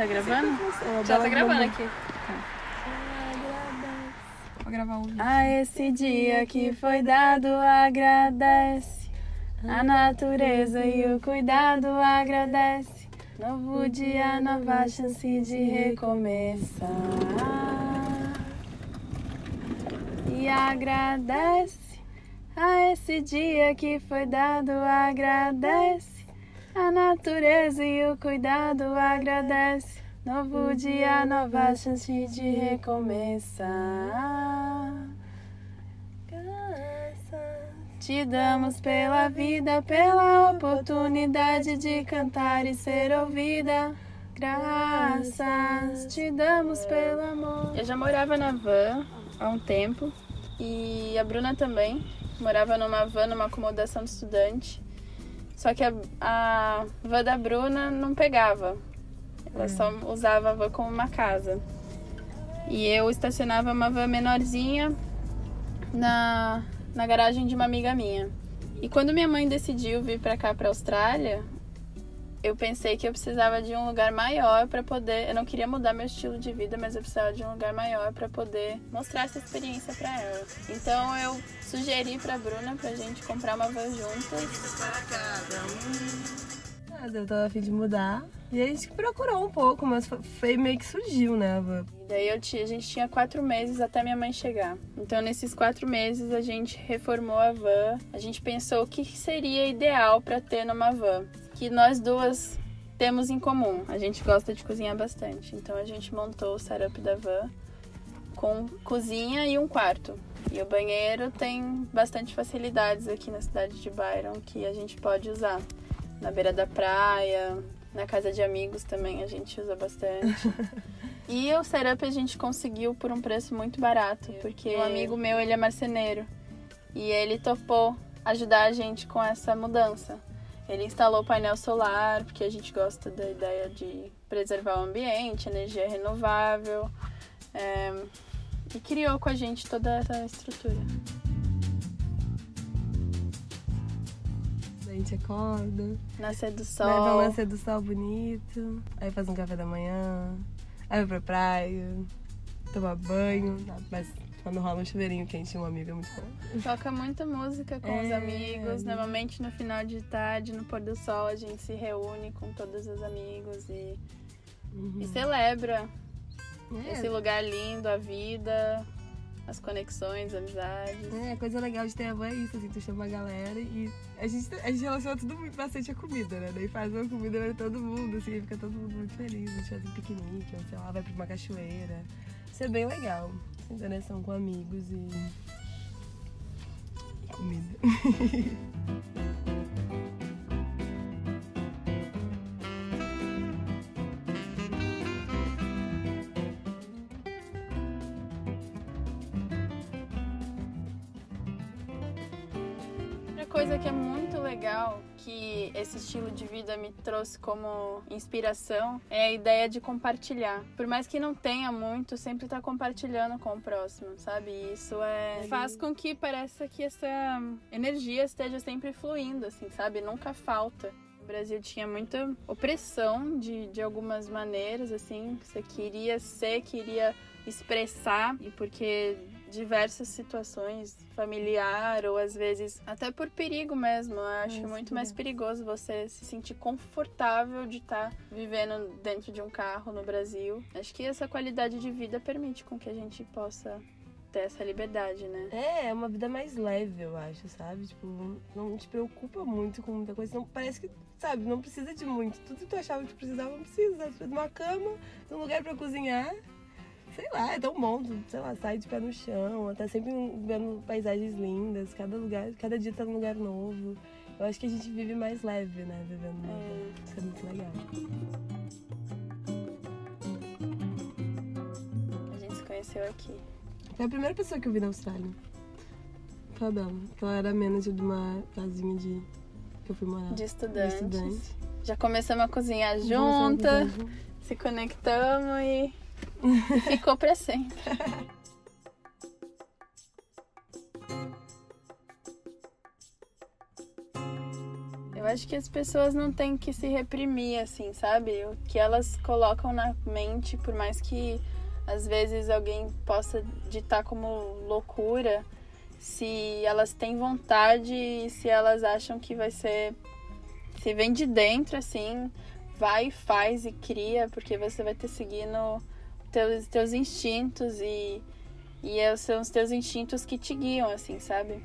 Tá gravando? Já tá gravando aqui. Vou gravar um vídeo. A esse dia que foi dado, agradece. A natureza e o cuidado agradece. Novo dia, nova chance de recomeçar. E agradece. A esse dia que foi dado, agradece. A natureza e o cuidado agradece. Novo dia, nova chance de recomeçar. Te damos pela vida, pela oportunidade de cantar e ser ouvida. Graças te damos pelo amor. Eu já morava na van há um tempo e a Bruna também morava numa van, numa acomodação de estudante. Só que a, a van da Bruna não pegava. Ela só usava a van como uma casa. E eu estacionava uma van menorzinha na, na garagem de uma amiga minha. E quando minha mãe decidiu vir pra cá, pra Austrália, eu pensei que eu precisava de um lugar maior para poder. Eu não queria mudar meu estilo de vida, mas eu precisava de um lugar maior para poder mostrar essa experiência para ela. Então eu sugeri pra Bruna pra gente comprar uma van juntas. Nada, eu tava afim de mudar. E a gente procurou um pouco, mas foi- meio que surgiu, né? a van. E daí eu tinha, a gente tinha quatro meses até minha mãe chegar. Então nesses quatro meses a gente reformou a van. A gente pensou o que seria ideal para ter numa van. Que nós duas temos em comum. A gente gosta de cozinhar bastante. Então a gente montou o setup da van com cozinha e um quarto. E o banheiro tem bastante facilidades aqui na cidade de Byron que a gente pode usar. Na beira da praia, na casa de amigos também a gente usa bastante. E o setup a gente conseguiu por um preço muito barato, porque um amigo meu, ele é marceneiro. E ele topou ajudar a gente com essa mudança. Ele instalou painel solar, porque a gente gosta da ideia de preservar o ambiente, energia renovável. é, e criou com a gente toda essa estrutura. A gente acorda, Nascer do leva sol. um nascer do sol bonito, aí faz um café da manhã, aí vai pra praia, toma banho, mas quando rola um chuveirinho quente, um amigo é muito bom. Toca muita música com os É. amigos. Normalmente no final de tarde, no pôr do sol, a gente se reúne com todos os amigos e, e celebra É, esse lugar lindo, a vida, as conexões, amizades. É, coisa legal de ter a van é isso, assim, tu chama a galera e a gente, a gente relaciona tudo muito bastante a comida, né? Daí faz uma comida pra todo mundo, assim, fica todo mundo muito feliz, a gente faz um piquenique, ou sei lá, vai pra uma cachoeira. Isso é bem legal, interação com amigos e. comida. coisa que é muito legal que esse estilo de vida me trouxe como inspiração é a ideia de compartilhar. Por mais que não tenha muito, sempre tá compartilhando com o próximo, sabe? E isso é faz com que pareça que essa energia esteja sempre fluindo, assim, sabe? Nunca falta. O Brasil tinha muita opressão de, de algumas maneiras, assim, você queria ser, queria expressar, e porque diversas situações familiar ou às vezes até por perigo mesmo. Eu acho É, muito mais perigoso você se sentir confortável de estar vivendo dentro de um carro no Brasil. Acho que essa qualidade de vida permite com que a gente possa ter essa liberdade, né? É, é uma vida mais leve, eu acho, sabe? Tipo, não te preocupa muito com muita coisa. Não, parece que, sabe, não precisa de muito. Tudo que tu achava que precisava, não precisa. Tu precisa de uma cama, de um lugar pra cozinhar. Sei lá, é tão bom. Sei lá, sai de pé no chão, tá sempre vendo paisagens lindas. Cada lugar, cada dia tá num lugar novo. Eu acho que a gente vive mais leve, né? Vivendo uma É. Isso é muito legal. A gente se conheceu aqui. Foi a primeira pessoa que eu vi na Austrália. Foi a Bela. Que ela era manager de uma casinha de. que eu fui morar. De De estudante. Já começamos a cozinhar junto. se conectamos e ficou pra sempre. Eu acho que as pessoas não têm que se reprimir, assim, sabe? O que elas colocam na mente, por mais que às vezes alguém possa ditar como loucura, se elas têm vontade e se elas acham que vai ser. Se vem de dentro, assim, vai, faz e cria, porque você vai ter seguindo teus, teus instintos e, e é, são os teus instintos que te guiam, assim, sabe?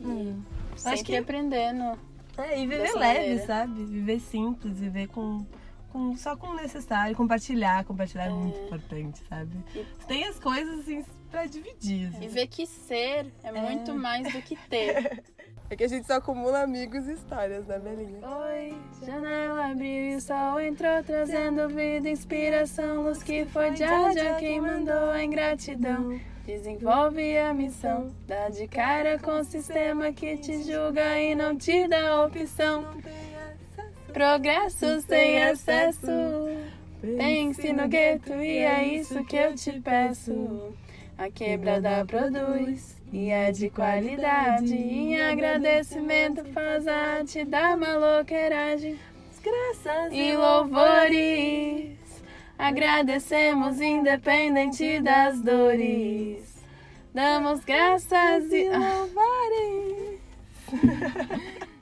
E Hum. sempre Acho que- aprendendo. É, e viver leve, maneira. sabe? Viver simples, viver com, com só com o necessário, compartilhar, compartilhar é, muito importante, sabe? E- Tem as coisas assim pra dividir. assim. E ver que ser é muito mais do que ter. É que a gente só acumula amigos e histórias, né, Belinha? Oi, janela abriu e o sol entrou, trazendo vida, inspiração, luz que foi já já quem mandou a ingratidão. Desenvolve a missão, dá de cara com o sistema que te julga e não te dá opção. Progresso sem acesso, pense no gueto e é isso que eu te peço. A quebrada produz e é de qualidade. Em agradecimento faz arte da maloqueiragem Graças e louvores. Agradecemos independente das dores. Damos graças e louvores.